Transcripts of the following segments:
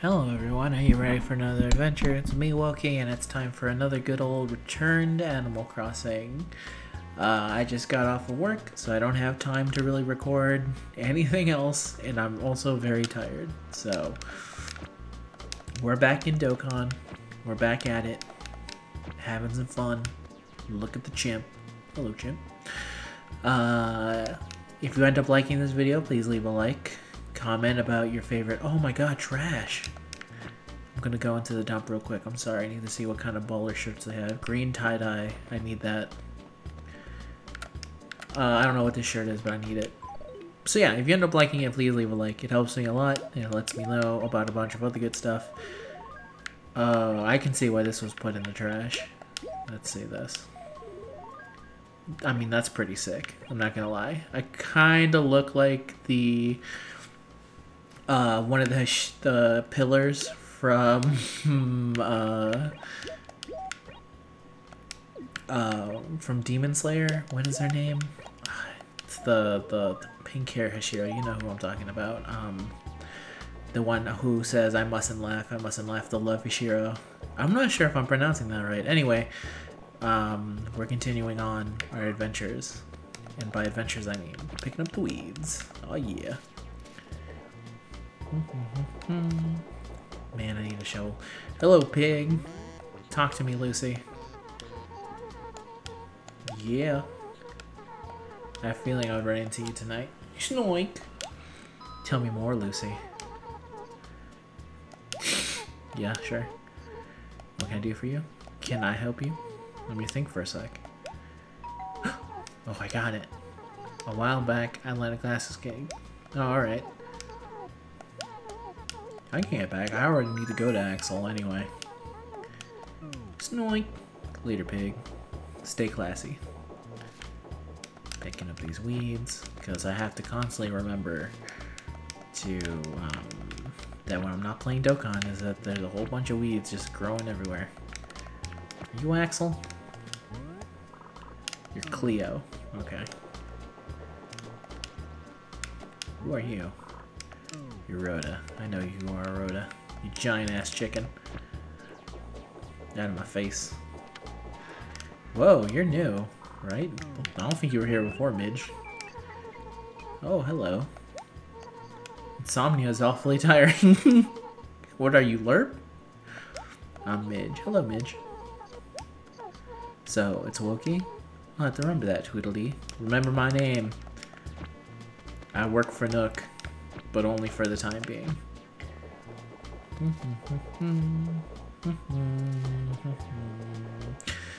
Hello everyone, are you ready for another adventure? It's me, Wokey, and it's time for another good old return to Animal Crossing. Uh, I just got off of work, so I don't have time to really record anything else, and I'm also very tired. So, we're back in Dokkan. We're back at it. Having some fun. Look at the chimp. Hello, chimp. Uh, if you end up liking this video, please leave a like. Comment about your favorite. Oh my god, trash. I'm gonna go into the dump real quick. I'm sorry, I need to see what kind of bowler shirts they have. Green tie-dye. I need that. Uh, I don't know what this shirt is, but I need it. So yeah, if you end up liking it, please leave a like. It helps me a lot, it lets me know about a bunch of other good stuff. Uh, I can see why this was put in the trash. Let's see this. I mean, that's pretty sick. I'm not gonna lie. I kind of look like the uh, one of the the pillars from uh, uh, from Demon Slayer. What is her name? It's the, the the pink hair Hashira. You know who I'm talking about. Um, the one who says I mustn't laugh. I mustn't laugh. The love Hashira. I'm not sure if I'm pronouncing that right. Anyway, um, we're continuing on our adventures. And by adventures, I mean picking up the weeds. Oh, yeah. Mm-hmm. Man, I need a shovel. Hello, pig. Talk to me, Lucy. Yeah. I have a feeling I would run into you tonight. Snoink. Tell me more, Lucy. yeah, sure. What can I do for you? Can I help you? Let me think for a sec. oh, I got it. A while back, I let a glasses game. Oh, alright. I can get back. I already need to go to Axel anyway. Snoink. Leader pig. Stay classy. Picking up these weeds, because I have to constantly remember to, um, that when I'm not playing Dokkan is that there's a whole bunch of weeds just growing everywhere. You Axel? You're Cleo. Okay. Who are you? You're Rhoda. I know you are Rhoda. You giant ass chicken. Out of my face. Whoa, you're new, right? I don't think you were here before, Midge. Oh, hello. Insomnia is awfully tiring. what are you, Lerp? I'm Midge. Hello, Midge. So, it's Wokey? I'll have to remember that, Tweedledee. Remember my name. I work for Nook, but only for the time being.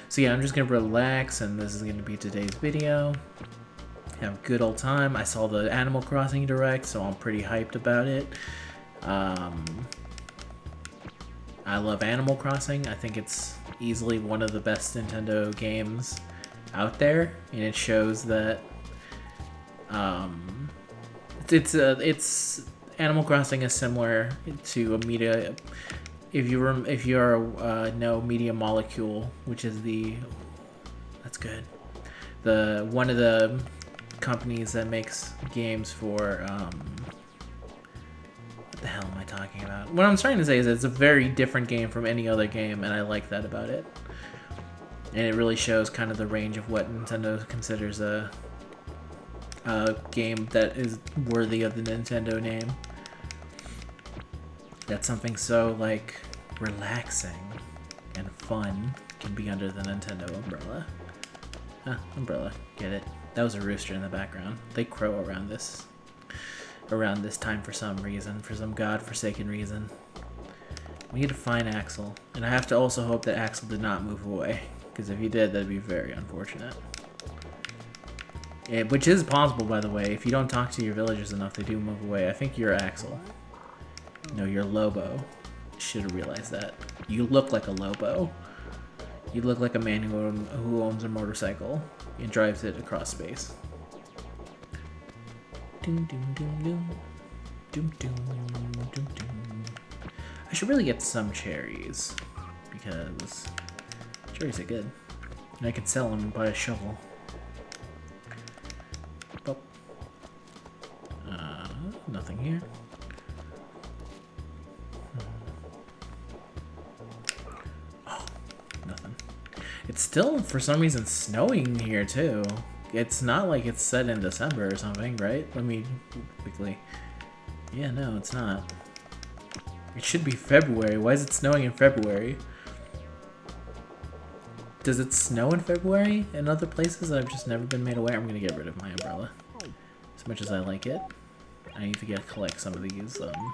So yeah, I'm just gonna relax, and this is gonna be today's video. Have a good old time. I saw the Animal Crossing Direct, so I'm pretty hyped about it. Um, I love Animal Crossing. I think it's easily one of the best Nintendo games out there, and it shows that um, it's a, it's Animal Crossing is similar to a media. If you rem, if you are uh, know Media Molecule, which is the that's good, the one of the companies that makes games for um, what the hell am I talking about? What I'm trying to say is it's a very different game from any other game, and I like that about it. And it really shows kind of the range of what Nintendo considers a, a game that is worthy of the Nintendo name. That something so, like, relaxing and fun can be under the Nintendo umbrella. Huh, umbrella, get it. That was a rooster in the background. They crow around this around this time for some reason, for some godforsaken reason. We need to find Axel, and I have to also hope that Axel did not move away, because if he did, that'd be very unfortunate. Yeah, which is possible, by the way. If you don't talk to your villagers enough, they do move away. I think you're Axel. No, you're Lobo. Should have realized that. You look like a Lobo. You look like a man who, own, who owns a motorcycle and drives it across space. Doom, doom, doom, doom. Doom, doom, doom, doom. I should really get some cherries because cherries are good. And I could sell them and buy a shovel. here. Oh, nothing. It's still, for some reason, snowing here, too. It's not like it's set in December or something, right? Let me quickly... Yeah, no, it's not. It should be February. Why is it snowing in February? Does it snow in February in other places? I've just never been made aware. I'm gonna get rid of my umbrella. As much as I like it. I need to get collect some of these, um...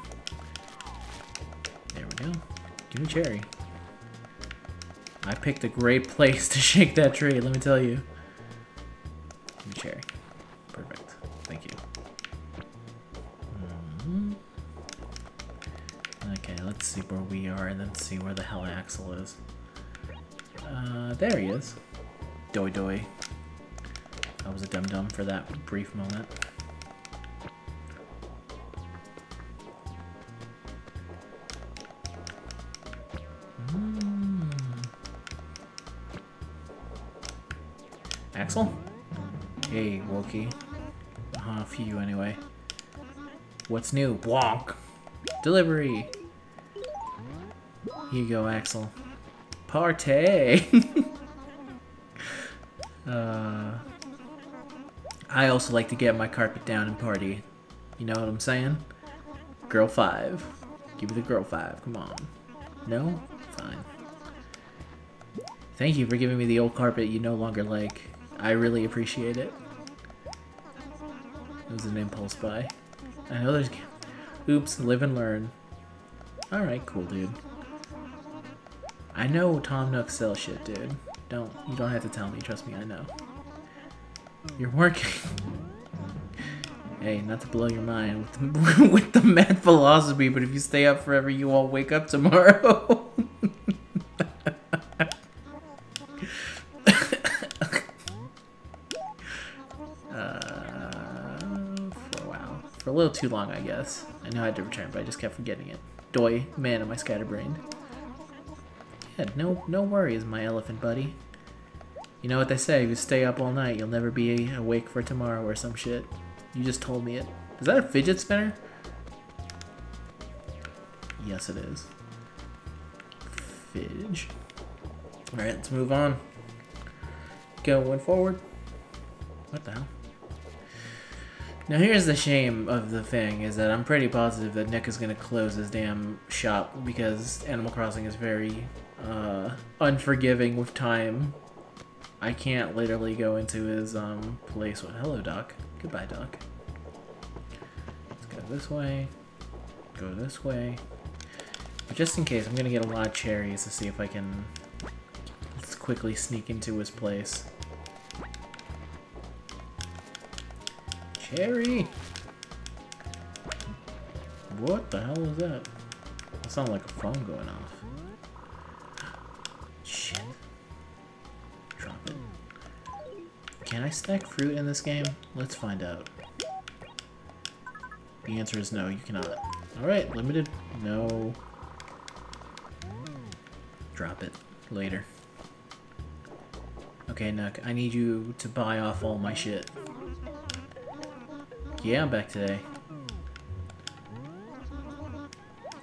There we go. Give me cherry. I picked a great place to shake that tree, let me tell you. Give me cherry. Perfect. Thank you. Mm -hmm. Okay, let's see where we are and then see where the hell Axel is. Uh, there he is. Doi doi. I was a dum-dum for that brief moment. Hey, Wokey. Uh, for you anyway. What's new? Wonk! Delivery! Here you go, Axel. Party! uh, I also like to get my carpet down and party. You know what I'm saying? Girl 5. Give me the girl 5, come on. No? Fine. Thank you for giving me the old carpet you no longer like. I really appreciate it. It was an impulse buy. I know there's... Oops, live and learn. Alright, cool, dude. I know Tom Nook sells shit, dude. Don't you don't have to tell me. Trust me, I know. You're working. hey, not to blow your mind with the, with the mad philosophy, but if you stay up forever, you all wake up tomorrow. too long, I guess. I know I had to return, but I just kept forgetting it. Doi, man, am I scatterbrained. Yeah, no, no worries, my elephant buddy. You know what they say, if you stay up all night, you'll never be awake for tomorrow or some shit. You just told me it. Is that a fidget spinner? Yes, it is. Fidge. Alright, let's move on. Going forward. What the hell? Now here's the shame of the thing, is that I'm pretty positive that Nick is going to close his damn shop because Animal Crossing is very uh, unforgiving with time. I can't literally go into his um, place with Hello Doc. Goodbye Doc. Let's go this way. Go this way. But just in case, I'm gonna get a lot of cherries to see if I can quickly sneak into his place. Cherry! What the hell was that? That sounded like a phone going off. Shit. Drop it. Can I stack fruit in this game? Let's find out. The answer is no, you cannot. Alright, limited. No. Drop it. Later. Okay, Nook, I need you to buy off all my shit. Yeah, I'm back today.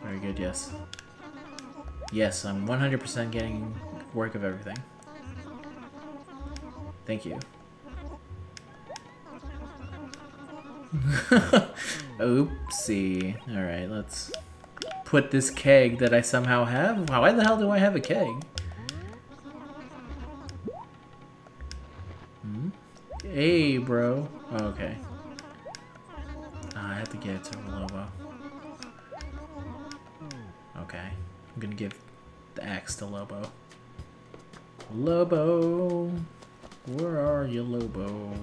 Very good, yes. Yes, I'm 100% getting work of everything. Thank you. Oopsie. Alright, let's put this keg that I somehow have. Why the hell do I have a keg? Hmm? Hey, bro. Oh, okay. Have to get it to Lobo. Okay. I'm gonna give the axe to Lobo. Lobo! Where are you, Lobo?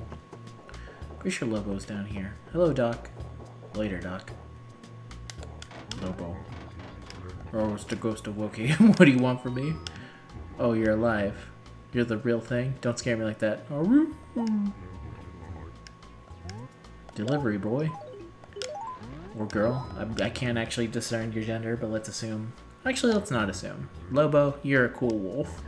Pretty sure Lobo's down here. Hello, Doc. Later, Doc. Lobo. Oh, it's the ghost of Wokey. what do you want from me? Oh, you're alive. You're the real thing? Don't scare me like that. Delivery boy or girl. I, I, can't actually discern your gender, but let's assume. Actually, let's not assume. Lobo, you're a cool wolf.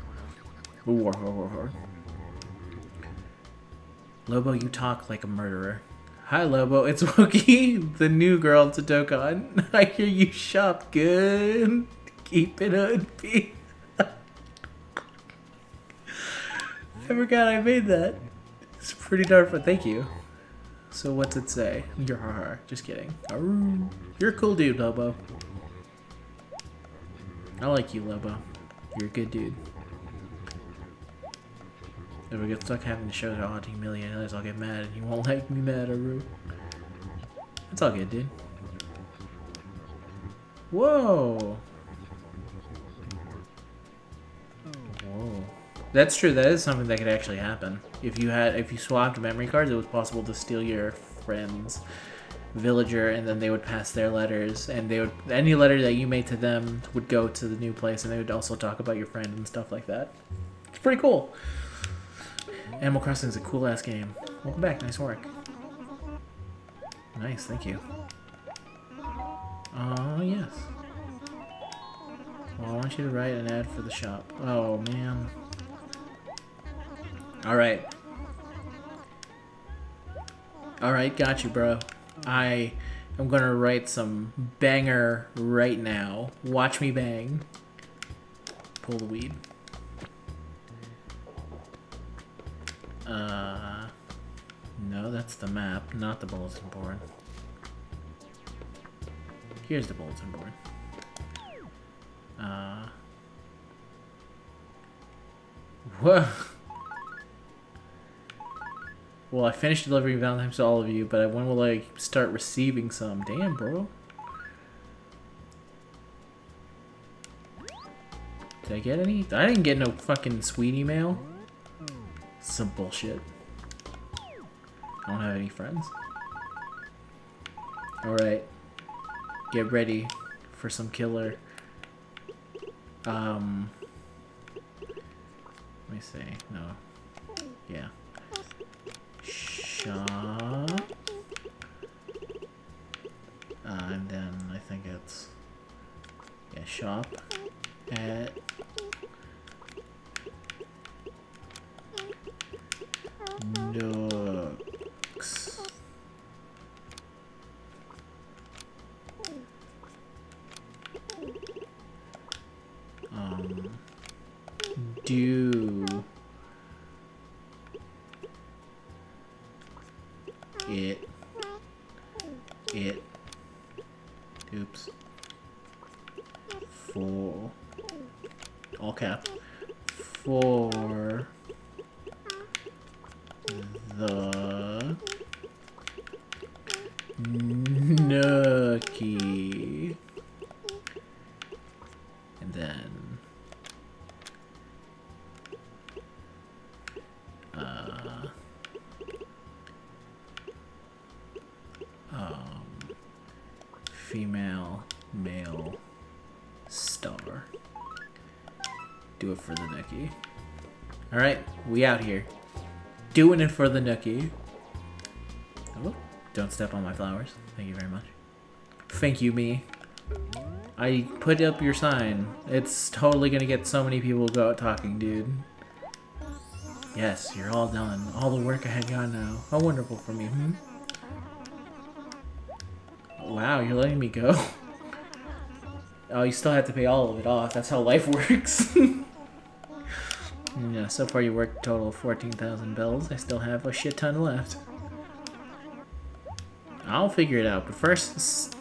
Lobo, you talk like a murderer. Hi, Lobo. It's Wokey, the new girl to Dokkan. I hear you shop good. Keep it on. I forgot I made that. It's pretty dark, but thank you. So what's it say? Har Just kidding. You're a cool dude, Lobo. I like you, Lobo. You're a good dude. If we get stuck having to show how hunting millionaires, I'll get mad and you won't like me mad, Aru. It's all good, dude. Whoa! Oh, whoa. That's true, that is something that could actually happen. If you had if you swapped memory cards, it was possible to steal your friend's villager and then they would pass their letters and they would any letter that you made to them would go to the new place and they would also talk about your friend and stuff like that. It's pretty cool. Animal Crossing is a cool ass game. Welcome back, nice work. Nice, thank you. Oh, uh, yes. Well, I want you to write an ad for the shop. Oh, man. Alright. Alright, got you, bro. I am gonna write some banger right now. Watch me bang. Pull the weed. Uh, no, that's the map, not the bulletin board. Here's the bulletin board. Uh, what? Well, I finished delivering Valentine's to all of you, but I when will I start receiving some? Damn, bro. Did I get any? I didn't get no fucking sweet email. Some bullshit. I don't have any friends. Alright. Get ready for some killer. Um. Let me see. No. Yeah shop. Uh, and then I think it's yeah shop at it, it, oops, Four. all cap, for the female, male, star. Do it for the nookie. Alright, we out here. Doing it for the nookie. Oh, don't step on my flowers. Thank you very much. Thank you, me. I put up your sign. It's totally gonna get so many people go out talking, dude. Yes, you're all done. All the work I had gone now. How wonderful for me, hmm? Wow, you're letting me go? Oh, you still have to pay all of it off. That's how life works. yeah, so far you worked total 14,000 bells. I still have a shit ton left. I'll figure it out, but first...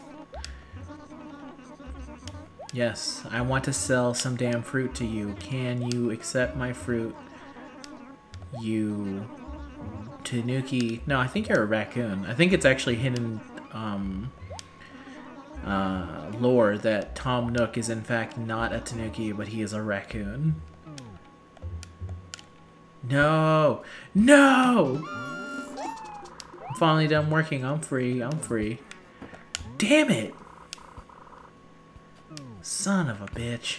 Yes, I want to sell some damn fruit to you. Can you accept my fruit? You... Tanuki... No, I think you're a raccoon. I think it's actually hidden, um uh, lore that Tom Nook is in fact not a Tanuki, but he is a raccoon. No! No! I'm finally done working. I'm free. I'm free. Damn it! Son of a bitch.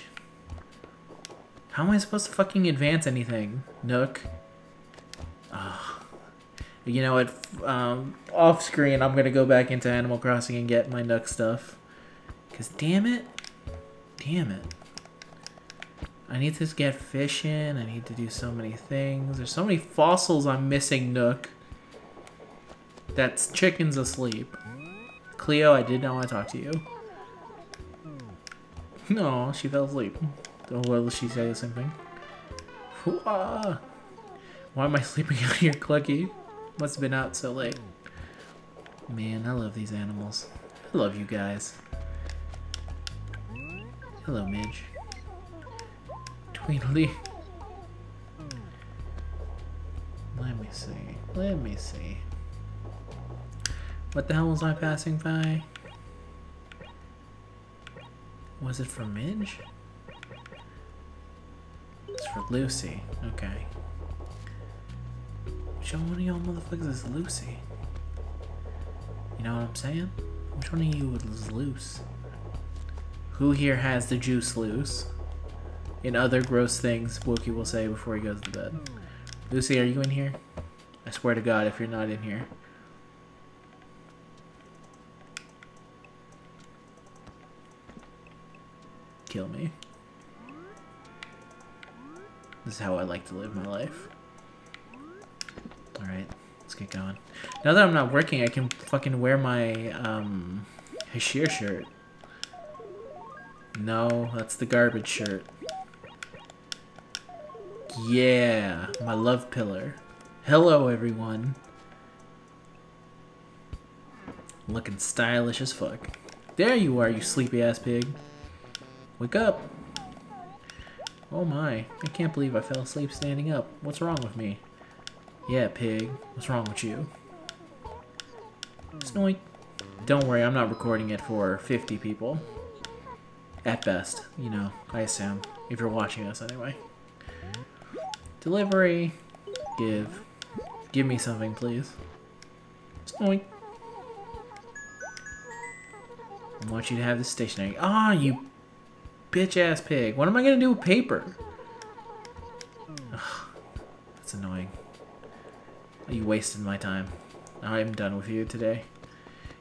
How am I supposed to fucking advance anything, Nook? Ugh. You know what? Um, off screen, I'm gonna go back into Animal Crossing and get my Nook stuff. Because damn it. Damn it. I need to get fishing. I need to do so many things. There's so many fossils I'm missing, Nook. That's chicken's asleep. Cleo, I did not want to talk to you. No, she fell asleep. Oh, well, she say the same thing? Why am I sleeping out here, Clucky? Must have been out so late. Man, I love these animals. I love you guys. Hello, Midge. Tweedledee. Let me see. Let me see. What the hell was I passing by? Was it for Midge? It's for Lucy. Okay. Which one of y'all motherfuckers is Lucy? You know what I'm saying? Which one of you is loose? Who here has the juice loose? And other gross things Wokey will say before he goes to bed. Lucy, are you in here? I swear to God, if you're not in here. Kill me. This is how I like to live my life. Alright, let's get going. Now that I'm not working, I can fucking wear my, um, Hashir shirt. No, that's the garbage shirt. Yeah, my love pillar. Hello, everyone. Looking stylish as fuck. There you are, you sleepy ass pig. Wake up. Oh my, I can't believe I fell asleep standing up. What's wrong with me? Yeah, pig. What's wrong with you? Snoink. Don't worry, I'm not recording it for 50 people. At best, you know, I assume. If you're watching us anyway. Delivery. Give. Give me something, please. Snoink. I want you to have this stationery. Ah, oh, you bitch ass pig. What am I gonna do with paper? Ugh, that's annoying. You wasted my time. I'm done with you today.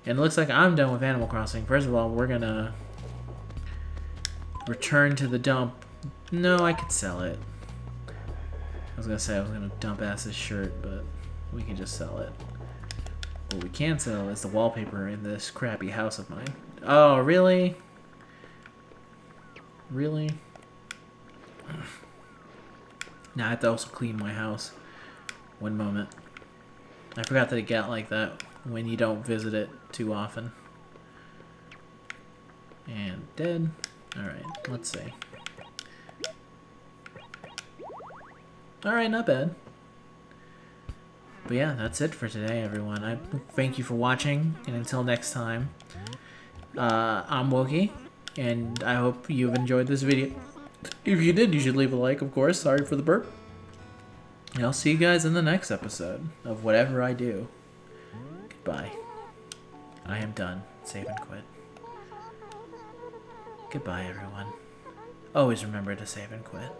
And it looks like I'm done with Animal Crossing. First of all, we're gonna return to the dump. No, I could sell it. I was gonna say I was gonna dump ass's shirt, but we can just sell it. What we can sell is the wallpaper in this crappy house of mine. Oh, really? Really? Now I have to also clean my house. One moment. I forgot that it got like that when you don't visit it too often. And dead. Alright, let's see. Alright, not bad. But yeah, that's it for today, everyone. I thank you for watching, and until next time, uh, I'm Wokey, and I hope you've enjoyed this video. If you did, you should leave a like, of course. Sorry for the burp. And I'll see you guys in the next episode of whatever I do. Goodbye. I am done. Save and quit. Goodbye, everyone. Always remember to save and quit.